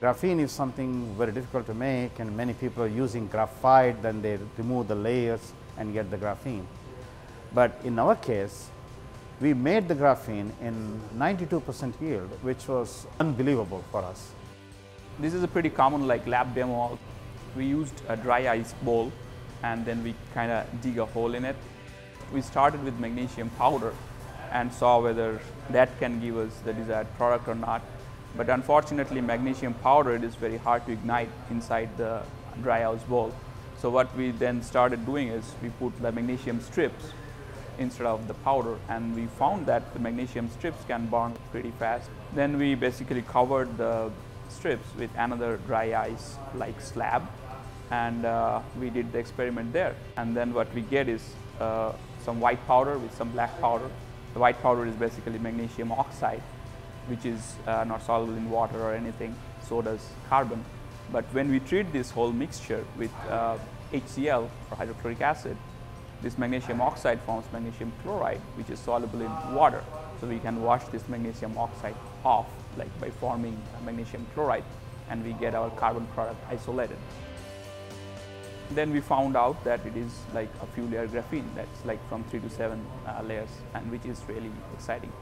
Graphene is something very difficult to make and many people are using graphite, then they remove the layers and get the graphene. But in our case, we made the graphene in 92% yield, which was unbelievable for us. This is a pretty common like lab demo. We used a dry ice bowl and then we kind of dig a hole in it. We started with magnesium powder and saw whether that can give us the desired product or not. But unfortunately magnesium powder is very hard to ignite inside the dry ice bowl. So what we then started doing is we put the magnesium strips instead of the powder and we found that the magnesium strips can burn pretty fast. Then we basically covered the strips with another dry ice like slab and uh, we did the experiment there and then what we get is uh, some white powder with some black powder. The white powder is basically magnesium oxide which is uh, not soluble in water or anything, so does carbon. But when we treat this whole mixture with HCl or hydrochloric acid, this magnesium oxide forms magnesium chloride which is soluble in water. So we can wash this magnesium oxide off like by forming magnesium chloride and we get our carbon product isolated. Then we found out that it is like a few layer graphene that's like from three to seven uh, layers and which is really exciting.